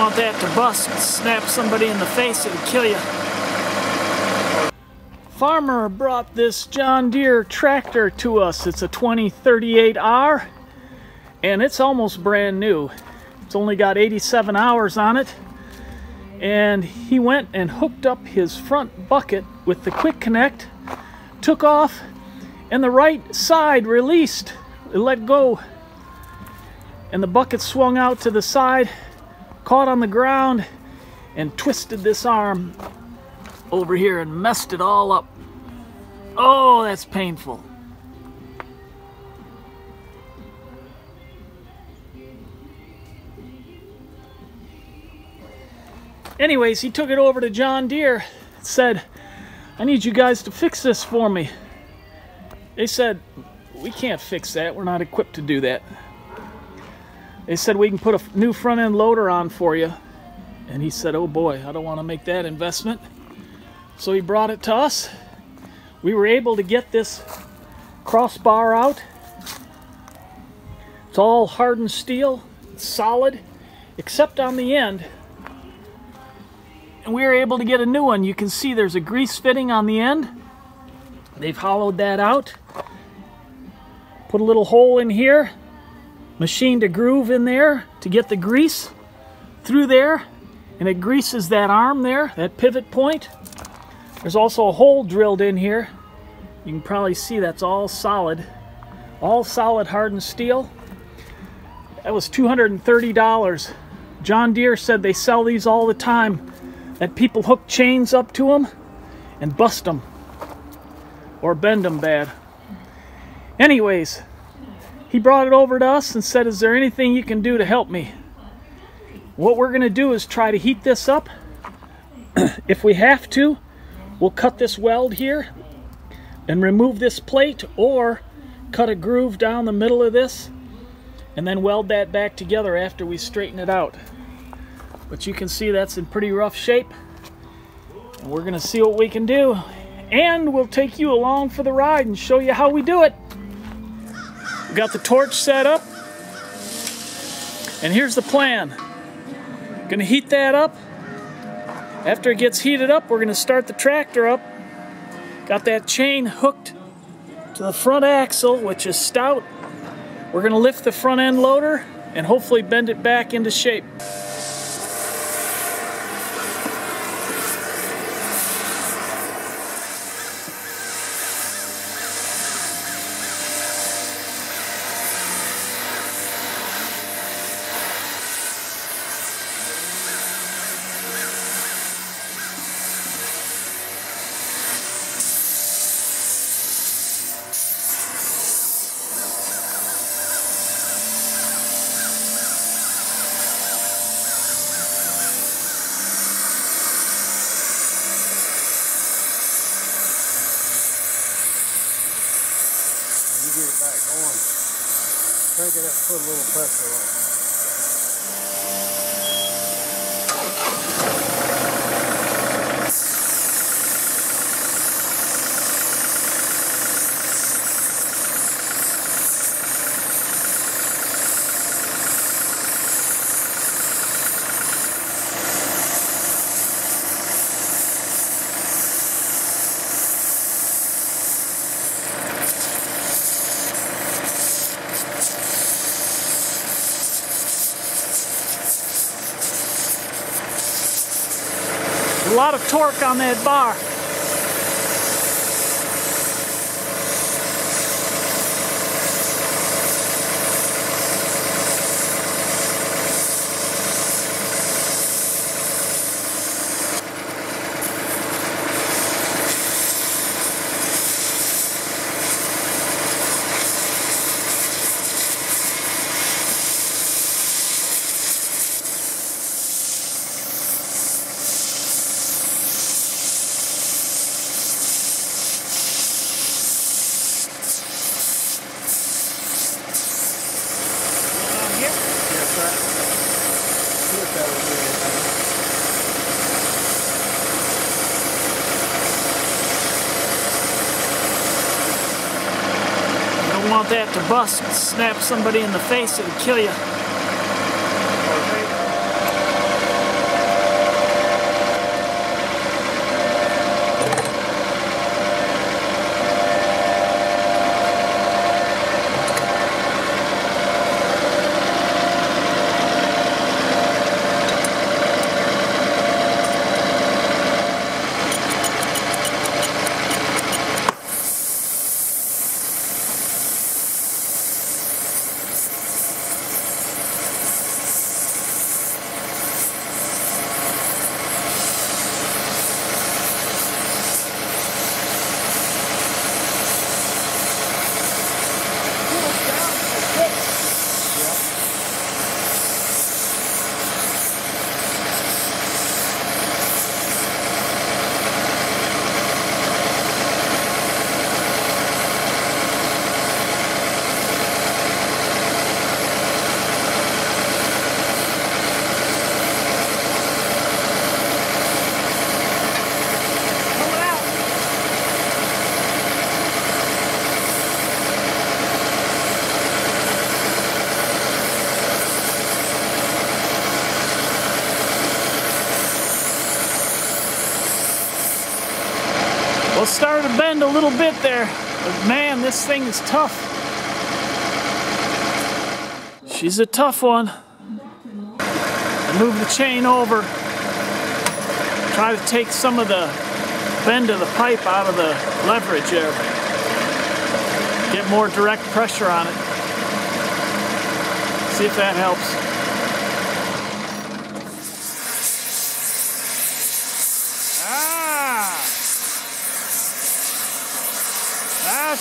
want that to bust, snap somebody in the face, it'll kill you. Farmer brought this John Deere tractor to us. It's a 2038R and it's almost brand new. It's only got 87 hours on it. And he went and hooked up his front bucket with the quick connect, took off, and the right side released. It let go. And the bucket swung out to the side, caught on the ground, and twisted this arm over here and messed it all up. Oh, that's painful. Anyways, he took it over to John Deere and said, I need you guys to fix this for me. They said, we can't fix that. We're not equipped to do that. They said, we can put a new front end loader on for you. And he said, oh boy, I don't want to make that investment. So he brought it to us. We were able to get this crossbar out. It's all hardened steel, solid, except on the end and we were able to get a new one. You can see there's a grease fitting on the end. They've hollowed that out. Put a little hole in here. Machined a groove in there to get the grease through there. And it greases that arm there, that pivot point. There's also a hole drilled in here. You can probably see that's all solid. All solid hardened steel. That was $230. John Deere said they sell these all the time that people hook chains up to them and bust them or bend them bad. Anyways, he brought it over to us and said, is there anything you can do to help me? What we're going to do is try to heat this up. if we have to, we'll cut this weld here and remove this plate or cut a groove down the middle of this and then weld that back together after we straighten it out. But you can see that's in pretty rough shape. And we're gonna see what we can do. And we'll take you along for the ride and show you how we do it. We got the torch set up. And here's the plan. Gonna heat that up. After it gets heated up, we're gonna start the tractor up. Got that chain hooked to the front axle, which is stout. We're gonna lift the front end loader and hopefully bend it back into shape. Crank it up, put a little pressure on it. A lot of torque on that bar. Want that to bust, snap somebody in the face, it'll kill you. Her to bend a little bit there. But man, this thing is tough. She's a tough one. Move the chain over. Try to take some of the bend of the pipe out of the leverage there. Get more direct pressure on it. See if that helps.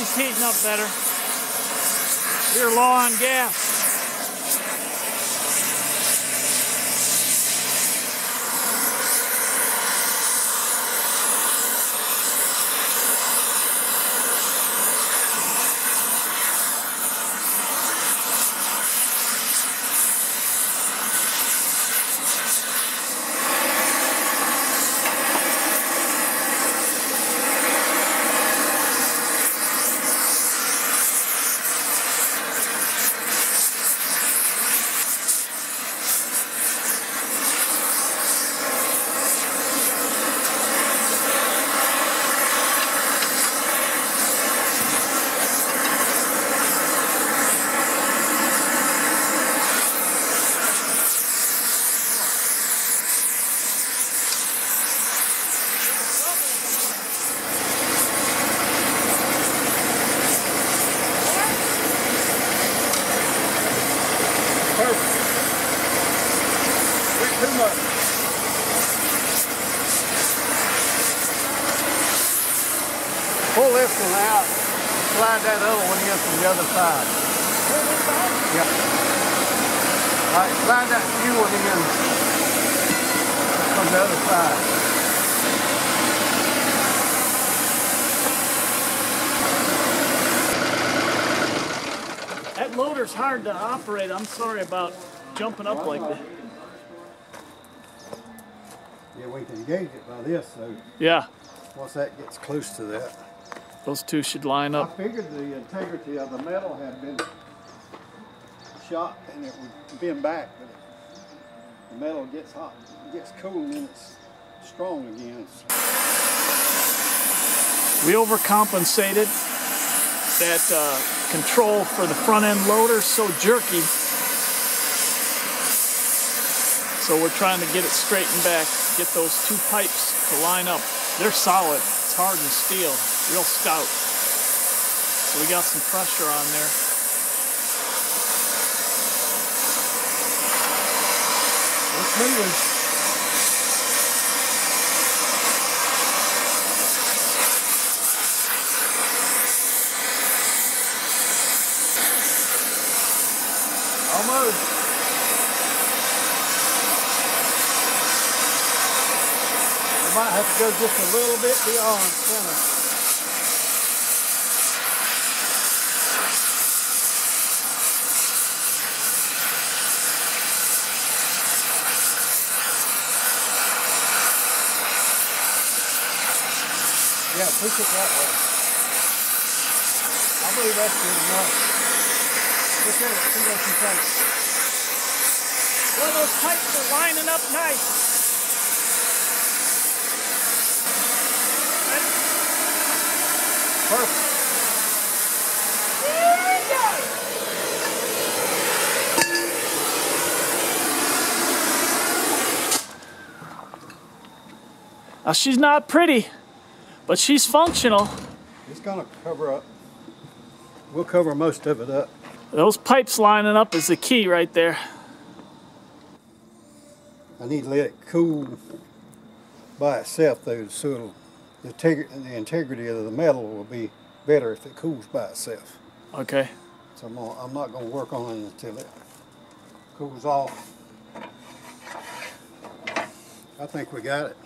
She's heating up better. You're low on gas. Pull this one out. Slide that other one in from the other side. Yeah. All right, slide that new one in from the other side. That loader's hard to operate. I'm sorry about jumping up like that. Yeah, we can gauge it by this, so Yeah, once that gets close to that. Those two should line up. I figured the integrity of the metal had been shot and it would bend back, but the metal gets hot, gets cool and it's strong again. We overcompensated. That uh, control for the front end loader so jerky. So we're trying to get it straightened back, get those two pipes to line up. They're solid. It's hardened steel, real stout. So we got some pressure on there. It's moving. Almost. We might have to go just a little bit beyond center. Yeah, push it that way. I believe that's good enough. Look at it, see what you think. Well, those pipes are lining up nice. Perfect. Now, she's not pretty, but she's functional. It's gonna cover up. We'll cover most of it up. Those pipes lining up is the key right there. I need to let it cool by itself though, so it'll, the, the integrity of the metal will be better if it cools by itself. Okay. So I'm, gonna, I'm not gonna work on it until it cools off. I think we got it.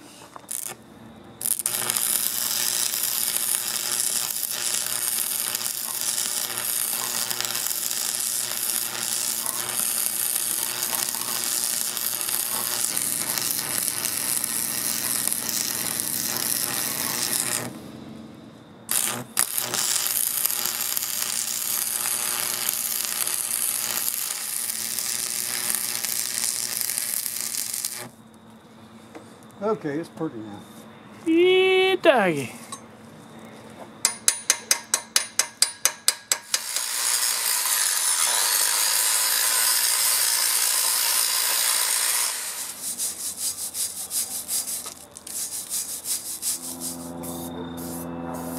Okay, it's pretty now. Eee, doggy.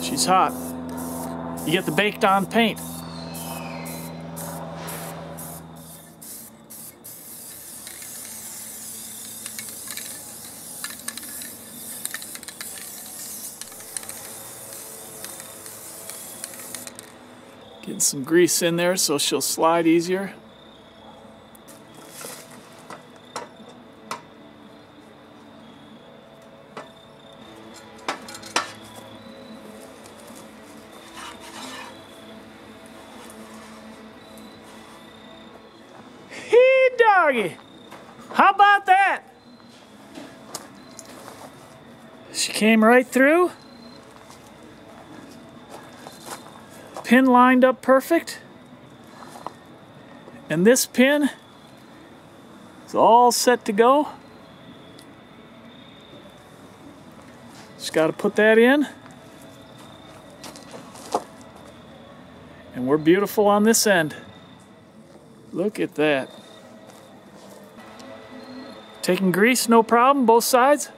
She's hot. You get the baked on paint. Some grease in there so she'll slide easier. Hey, doggy. How about that? She came right through. Pin lined up perfect. And this pin is all set to go. Just got to put that in. And we're beautiful on this end. Look at that. Taking grease, no problem, both sides.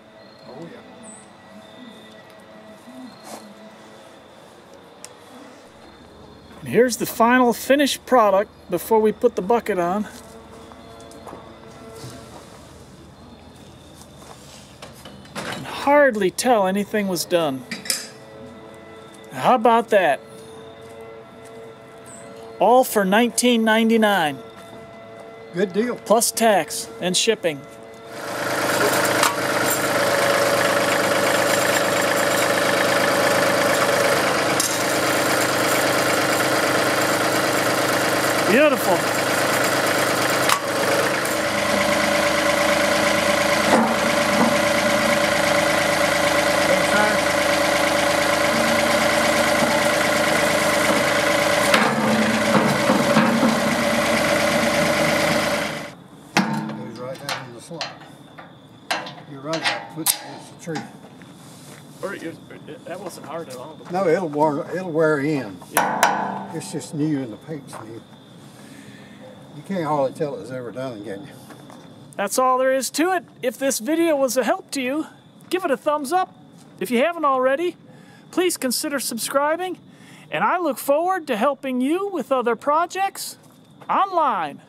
And here's the final finished product before we put the bucket on. Can hardly tell anything was done. How about that? All for $19.99 Good deal. plus tax and shipping. Beautiful. Both sides. Goes right down in the slot. You're right about putting it against the tree. Or, you- that wasn't hard at all. No, it'll wear, it'll wear in. Yeah. It's just new and the paint's new. You can't hardly tell it was ever done, can you? That's all there is to it. If this video was a help to you, give it a thumbs up. If you haven't already, please consider subscribing. And I look forward to helping you with other projects online.